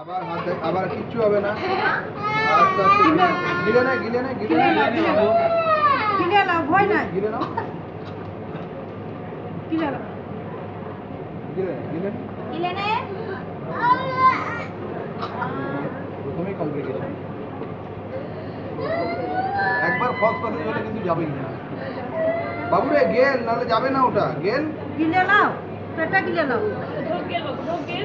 আবার হাত আবার কিচ্ছু হবে না। আস্তে আস্তে গিলে না গিলে না গিলে না কিনে নাও। ভয় নাই। গিলে নাও। কিনে নাও। গিলে গিলে গিলে নে। প্রথমেই কমপ্লিকেশন একবার ফলস পাতে হলে কিন্তু যাবেই না। বাবুরে গেল নাহলে যাবে না ওটা। গেল? কিনে নাও পেটা কিনে নাও না গেল গেল গেল নাও। না গেল ঢোক গেল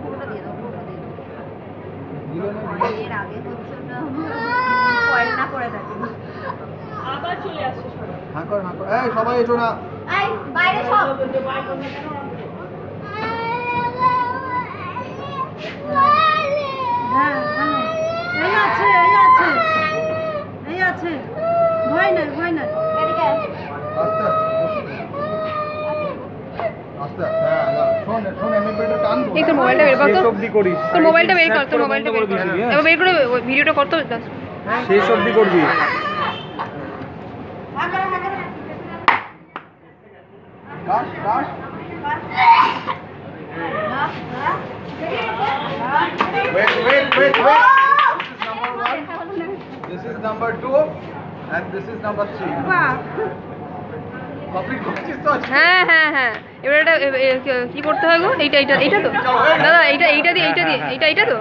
পুরোটা দিয়ে দাও পুরোটা দিয়ে দাও। এর আগে হচ্ছে ওটা কয়েল না করে থাকে। এই সবাই এসো না। এই বাইরে সব। হ্যাঁ হ্যাঁ এই আছে এই আছে। এই আছে। ভয় নাই ভয় নাই। আস্তে আস্তে বসো। আস্তে আস্তে হ্যাঁ হ্যাঁ শোন শোন এমনি পেটে টান দো এই তোর মোবাইলটা বের কর তো তোর মোবাইলটা বের কর তোর মোবাইলটা বের কর হ্যাঁ? এবার বের করে ভিডিওটা কর তো শেষ অবধি করবি কাশ কাশ Wait, wait, wait, wait. This is number one. This is number two. And this is number three. বাহ হ্যাঁ হ্যাঁ হ্যাঁ। এবার এটা কি করতে হয় গো? এইটা এইটা এইটা তো? দাদা, এইটা এইটা দিয়ে এইটা দিয়ে, এইটা এইটা তো?